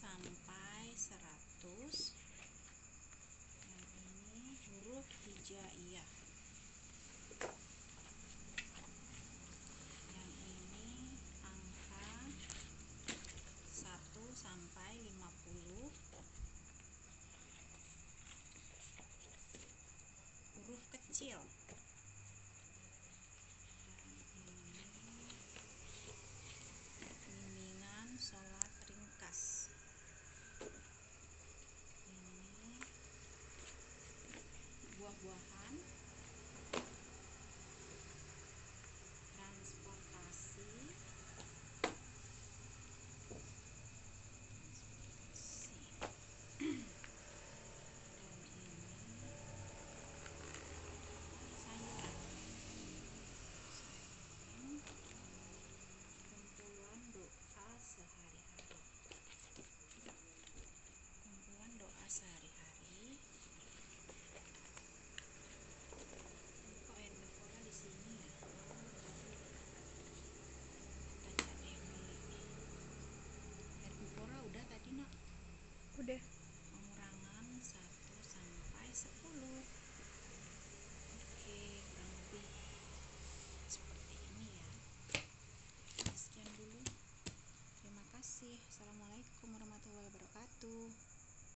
sampai 100 yang ini huruf hijaiyah. Yang ini angka 1 sampai 50